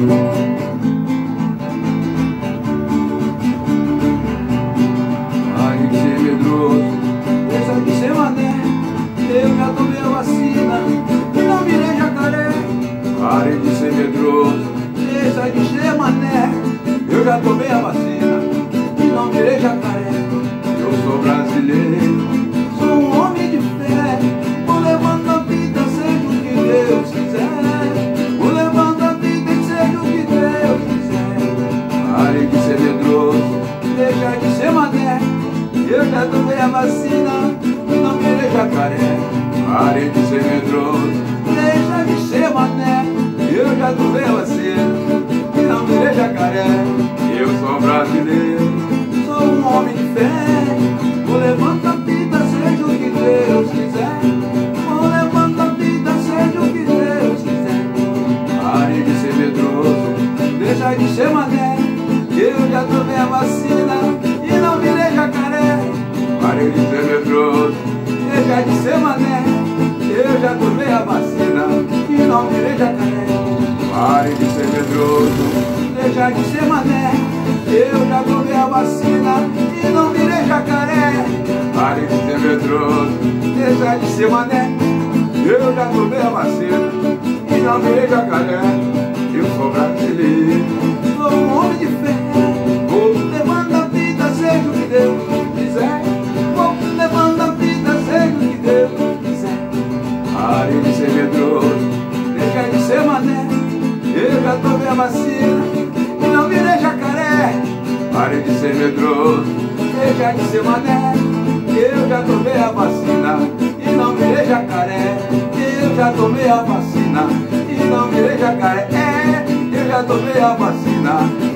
De ser medroso, deixa de ser mané. Eu já tomei a vacina e não virei jacaré. Pare de ser medroso, deixa de ser mané. Eu já tomei ser mané. Eu já tomei a vacina não virei jacaré. Pare de ser medroso, deixa de ser mané. Eu já tomei a vacina não virei jacaré. Eu sou brasileiro, sou um homem de fé. Vou levando a vida, seja o que Deus quiser. Vou levando a vida, seja o que Deus quiser. Pare de ser medroso, deixa de ser mané. Eu já tomei a vacina Pare de ser medroso, deixa de ser mané. Eu já tomei a vacina e não virei jacaré. Pare de ser medroso, deixa de ser mané. Eu já tomei a vacina e não virei jacaré. Pare de ser medroso, deixa de ser mané. Eu já tomei a vacina e não virei jacaré. Vacina e não virei jacaré. Pare de ser medroso, deixa de ser mané. Eu já tomei a vacina e não virei jacaré. Eu já tomei a vacina e não virei jacaré. É, eu já tomei a vacina